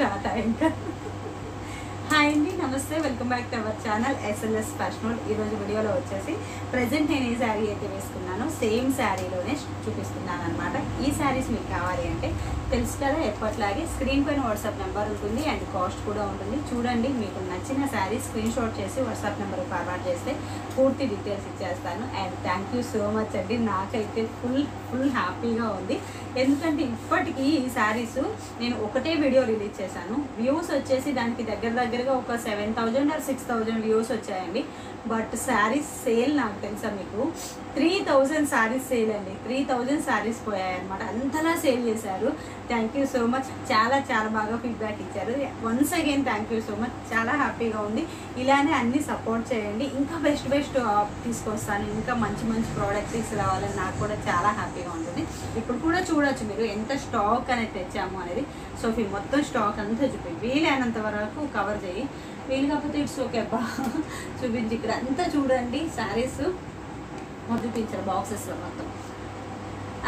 Start ఇంకా hi అండి నమస్తే welcome back to our channel SLS fashion ఈరోజు వీడియోలో వచ్చేసి ప్రజెంట్ నేను ఏ శారీ అయితే వేసుకున్నానో. సేమ్ శారీలోనే చూపిస్తున్నాను అనమాట ఈ శారీస్ మీకు కావాలి అంటే తెలుసు కదా ఎప్పట్లాగే స్క్రీన్ పైన వాట్సాప్ నెంబర్ ఉంటుంది అండ్ కాస్ట్ కూడా ఉంటుంది. చూడండి మీకు నచ్చిన శారీ స్క్రీన్ షాట్ చేసి వాట్సాప్ నెంబర్ ఫార్వర్డ్ చేస్తే పూర్తి డీటెయిల్స్ ఇచ్చేస్తాను. And thank you so much అండి. నాకైతే ఫుల్ ఫుల్ హ్యాపీగా ఉంది. ఎందుకంటే ఇప్పటికీ ఈ శారీస్ నేను ఒకటే వీడియో రిలీజ్ చేశాను. వ్యూస్ వచ్చేసి దానికి దగ్గర దగ్గరగా ఒక seven thousand or six thousand views వచ్చాయండి. బట్ శారీస్ సేల్ నాకు తెలుసా మీకు? త్రీ థౌజండ్ శారీస్ సేల్ అండి. త్రీ థౌజండ్ శారీస్ పోయాయన్నమాట. అంతలా సేల్ చేశారు. థ్యాంక్ యూ సో మచ్ చాలా చాలా బాగా ఫీడ్బ్యాక్ ఇచ్చారు. Once again thank you so much చాలా హ్యాపీగా ఉంది. ఇలానే అన్ని సపోర్ట్ చేయండి. ఇంకా బెస్ట్ బెస్ట్ తీసుకొస్తాను. ఇంకా మంచి మంచి ప్రోడక్ట్స్ తీసుకురావాలని నాకు కూడా చాలా హ్యాపీగా ఉంటుంది. ఇప్పుడు కూడా చూడొచ్చు మీరు ఎంత స్టాక్ అనేది తెచ్చాము అనేది సో ఈ మొత్తం స్టాక్ అంతా చూపి వీలైనంత వరకు కవర్ చేయి. వీలు కాకపోతే ఇట్స్ ఓకే అబ్బా. చూపించి ఇక్కడ అంతా చూడండి శారీస్ చూపించారు బాక్సెస్లో మొత్తం.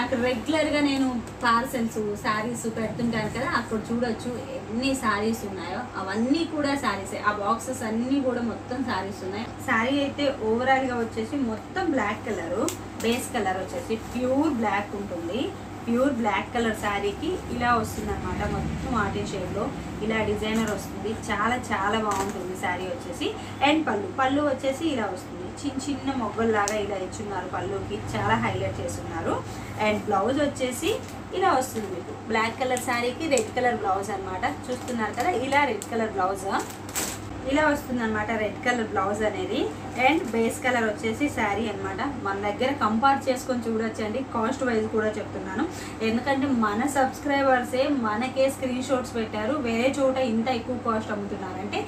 అక్కడ రెగ్యులర్గా నేను పార్సెల్స్ శారీస్ పెడుతుంటాను కదా అక్కడ చూడొచ్చు ఎన్ని శారీస్ ఉన్నాయో. అవన్నీ కూడా శారీసే ఆ బాక్సెస్ అన్నీ కూడా మొత్తం శారీస్ ఉన్నాయి. శారీ అయితే ఓవరాల్గా వచ్చేసి మొత్తం బ్లాక్ కలరు బేస్ కలర్ వచ్చేసి ప్యూర్ బ్లాక్ ఉంటుంది. ప్యూర్ బ్లాక్ కలర్ శారీకి ఇలా వస్తుంది అనమాట మొత్తం ఆర్టిన్ షేడ్లో ఇలా డిజైనర్ వస్తుంది. చాలా చాలా బాగుంటుంది శారీ వచ్చేసి. అండ్ పళ్ళు. పళ్ళు వచ్చేసి ఇలా వస్తుంది. చిన్న చిన్న మొగ్గల్లాగా ఇలా ఇచ్చున్నారు పళ్ళుకి. చాలా హైలైట్ చేస్తున్నారు. అండ్ బ్లౌజ్ వచ్చేసి ఇలా వస్తుంది మీకు. బ్లాక్ కలర్ శారీకి రెడ్ కలర్ బ్లౌజ్ అన్నమాట. చూస్తున్నారు కదా? ఇలా రెడ్ కలర్ బ్లౌజ్. ఇలా వస్తుంది అనమాట రెడ్ కలర్ బ్లౌజ్ అనేది. అండ్ బేస్ కలర్ వచ్చేసి శారీ అనమాట మన దగ్గర కంపేర్ చేసుకొని చూడొచ్చండి. కాస్ట్ వైజ్ కూడా చెప్తున్నాను. ఎందుకంటే మన సబ్స్క్రైబర్సే మనకే స్క్రీన్ షాట్స్ పెట్టారు. వేరే చోట ఇంత ఎక్కువ కాస్ట్ అమ్ముతున్నారంటే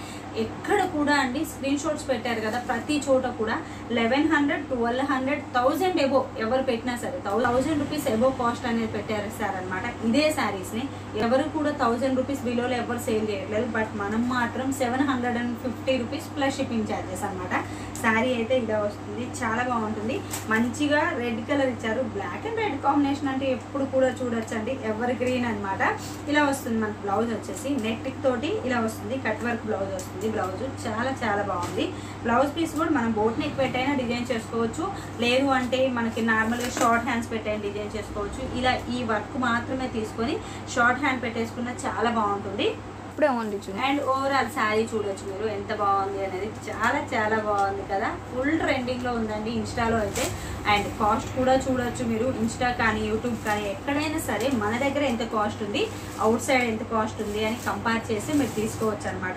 ఎక్కడ కూడా అండి స్క్రీన్ షాట్స్ పెట్టారు కదా. ప్రతి చోట కూడా eleven hundred twelve hundred thousand above ఎవరు పెట్టినా సరే థౌజండ్ రూపీస్ ఎబో కాస్ట్ అనేది పెట్టారు సార్ అనమాట ఇదే శారీస్ని ఎవరు కూడా థౌజండ్ రూపీస్ బిలోలో ఎవరు సేల్ చేయట్లేదు. బట్ మనం మాత్రం seven hundred and fifty rupees plus shipping charges అనమాట శారీ అయితే ఇలా వస్తుంది. చాలా బాగుంటుంది. మంచిగా రెడ్ కలర్ ఇచ్చారు. బ్లాక్ అండ్ రెడ్ కాంబినేషన్ అంటే ఎప్పుడు కూడా చూడొచ్చండి. ఎవర్ గ్రీన్ అనమాట ఇలా వస్తుంది మనకు బ్లౌజ్ వచ్చేసి. నెట్ తోటి ఇలా వస్తుంది. కట్ వర్క్ బ్లౌజ్ వస్తుంది. బ్లౌజ్ చాలా చాలా బాగుంది. బ్లౌజ్ పీస్ కూడా మనం బోట్ నెక్ పెట్టైనా డిజైన్ చేసుకోవచ్చు. లేదు అంటే మనకి నార్మల్గా షార్ట్ హ్యాండ్స్ పెట్టైనా డిజైన్ చేసుకోవచ్చు. ఇలా ఈ వర్క్ మాత్రమే తీసుకొని షార్ట్ హ్యాండ్ పెట్టేసుకున్న చాలా బాగుంటుంది. ఇప్పుడే ఓన్లీ చూడండి అండ్ ఓవరాల్ శారీ చూడొచ్చు మీరు ఎంత బాగుంది అనేది చాలా చాలా బాగుంది కదా. ఫుల్ ట్రెండింగ్లో ఉందండి ఇన్స్టాలో అయితే. అండ్ కాస్ట్ కూడా చూడొచ్చు మీరు ఇన్స్టా కానీ యూట్యూబ్ కానీ ఎక్కడైనా సరే మన దగ్గర ఎంత కాస్ట్ ఉంది అవుట్ సైడ్ ఎంత కాస్ట్ ఉంది అని కంపేర్ చేసి మీరు తీసుకోవచ్చు అనమాట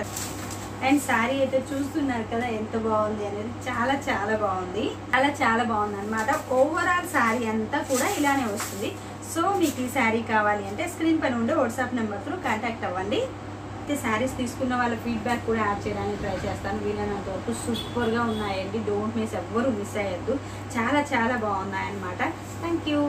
అండ్ శారీ అయితే చూస్తున్నారు కదా ఎంత బాగుంది అనేది. చాలా చాలా బాగుంది. అలా చాలా బాగుంది అనమాట ఓవరాల్ శారీ అంతా కూడా ఇలానే వస్తుంది. సో మీకు ఈ శారీ కావాలి అంటే స్క్రీన్ పైన ఉండే వాట్సాప్ నెంబర్తో కాంటాక్ట్ అవ్వండి. అయితే శారీస్ తీసుకున్న వాళ్ళ ఫీడ్బ్యాక్ కూడా యాడ్ చేయడానికి ట్రై చేస్తాను. వీలైనంత వరకు సూపర్గా ఉన్నాయండి. డోంట్ మిస్ ఎవ్వరు మిస్ అయ్యద్దు. చాలా చాలా బాగున్నాయన్నమాట. Thank you